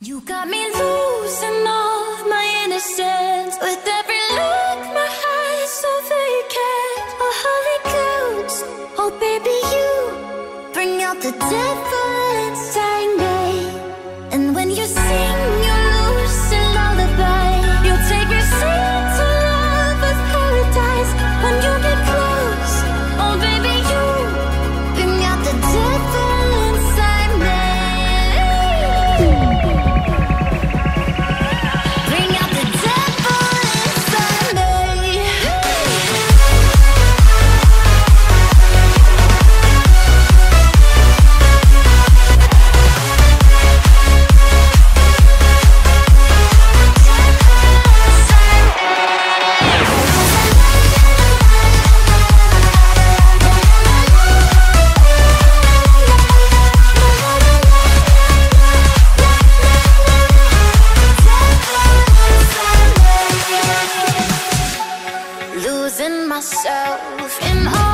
You got me losing all my innocence. With every look my eyes so vacant. Oh, A hurricanes, oh baby you Bring out the devil. myself in my